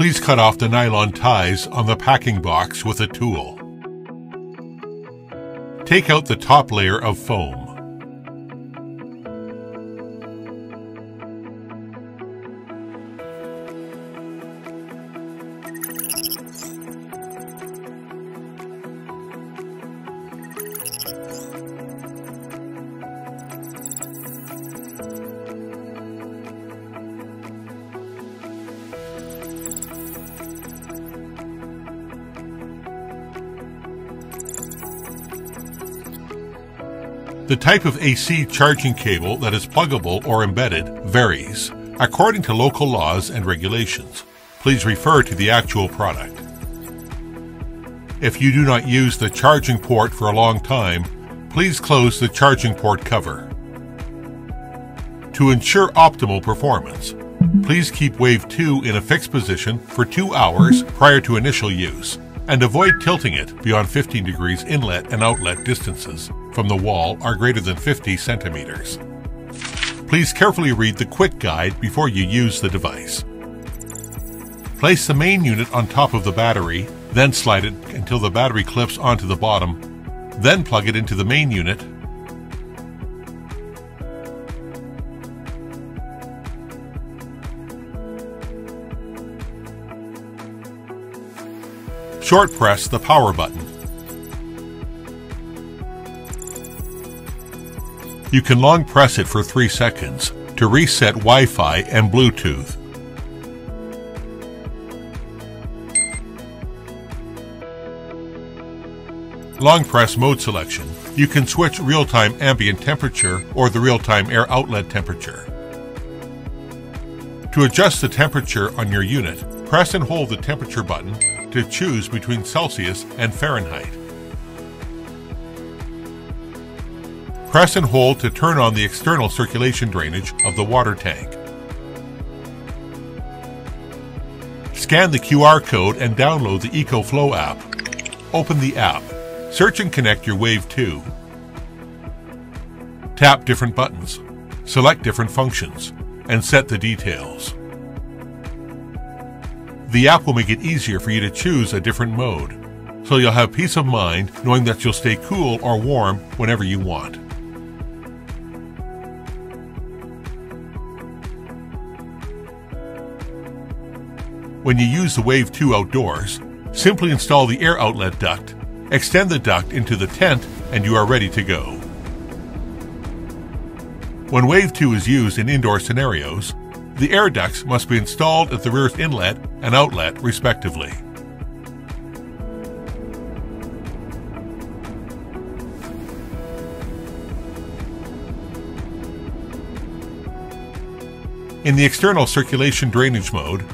Please cut off the nylon ties on the packing box with a tool. Take out the top layer of foam. The type of AC charging cable that is pluggable or embedded varies according to local laws and regulations. Please refer to the actual product. If you do not use the charging port for a long time, please close the charging port cover. To ensure optimal performance, please keep Wave 2 in a fixed position for 2 hours prior to initial use and avoid tilting it beyond 15 degrees inlet and outlet distances from the wall are greater than 50 centimeters. Please carefully read the quick guide before you use the device. Place the main unit on top of the battery, then slide it until the battery clips onto the bottom, then plug it into the main unit Short press the power button. You can long press it for 3 seconds to reset Wi-Fi and Bluetooth. Long press mode selection. You can switch real-time ambient temperature or the real-time air outlet temperature. To adjust the temperature on your unit, press and hold the temperature button to choose between Celsius and Fahrenheit. Press and hold to turn on the external circulation drainage of the water tank. Scan the QR code and download the EcoFlow app. Open the app. Search and connect your Wave 2. Tap different buttons. Select different functions and set the details. The app will make it easier for you to choose a different mode, so you'll have peace of mind knowing that you'll stay cool or warm whenever you want. When you use the Wave 2 outdoors, simply install the air outlet duct, extend the duct into the tent, and you are ready to go. When Wave 2 is used in indoor scenarios, the air ducts must be installed at the rear inlet and outlet respectively. In the external circulation drainage mode,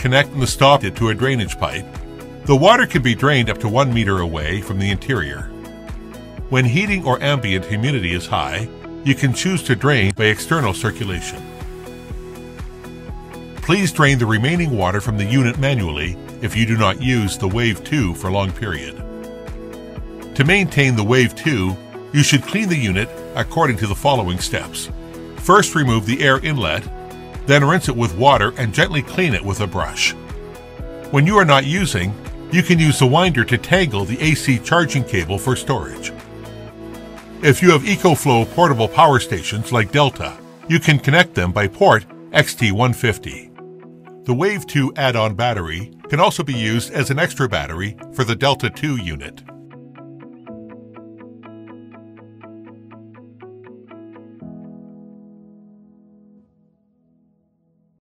connect the stop it to a drainage pipe. The water can be drained up to 1 meter away from the interior. When heating or ambient humidity is high, you can choose to drain by external circulation. Please drain the remaining water from the unit manually if you do not use the Wave 2 for a long period. To maintain the Wave 2, you should clean the unit according to the following steps. First remove the air inlet, then rinse it with water and gently clean it with a brush. When you are not using, you can use the winder to tangle the AC charging cable for storage. If you have EcoFlow portable power stations like Delta, you can connect them by port XT150. The Wave 2 add-on battery can also be used as an extra battery for the Delta 2 unit.